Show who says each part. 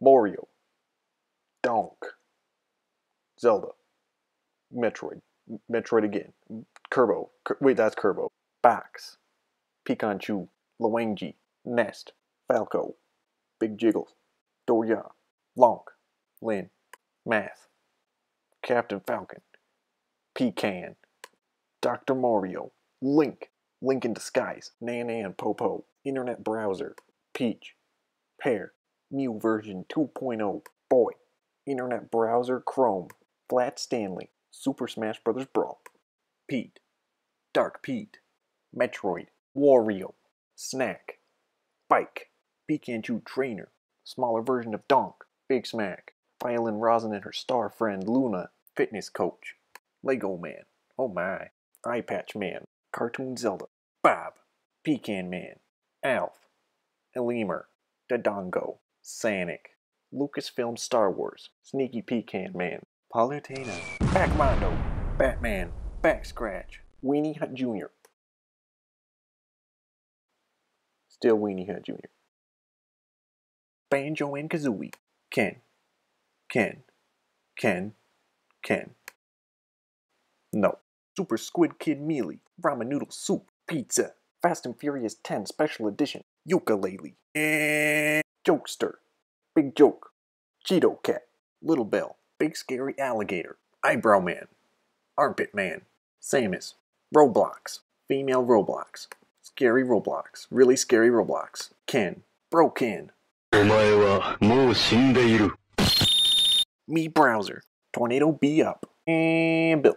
Speaker 1: Mario, Donk, Zelda, Metroid, Metroid again, Kerbo, Ker- wait, that's Kerbo, Bax, Pikachu, Luigi, Nest, Falco, Big Jiggles, Doria, Lonk, Lin, Math, Captain Falcon, Pecan, Dr. Mario, Link, Link in Disguise, Nan and Popo, Internet Browser, Peach, Pear, Mew version 2.0, Boy, Internet Browser Chrome, Flat Stanley, Super Smash Bros. Brawl, Pete, Dark Pete, Metroid, Wario, Snack, Bike, Pikachu Trainer, smaller version of Donk, Big Smack, Violin Rosin and her star friend Luna, Fitness Coach, Lego Man, oh my, Eye Patch Man, Cartoon Zelda, Bob, Pecan Man, Alf, Elimir, Dodongo, Sonic, Lucasfilm Star Wars, Sneaky Pecan Man, Palutena, Packmando, Batman, Back Scratch, Weenie Hut Jr. Still Weenie Hut Jr. Banjo and Kazooie, Ken, Ken, Ken, Ken. No. Super Squid Kid Mealy, Ramen Noodle Soup, Pizza, Fast and Furious 10 Special Edition, Ukulele, Jokester, Big Joke, Cheeto Cat, Little Bell, Big Scary Alligator, Eyebrow Man, Armpit Man, Samus, Roblox, Female Roblox, Scary Roblox, Really Scary Roblox, Ken, Bro Ken, Me Browser, Tornado Be Up, and Bill.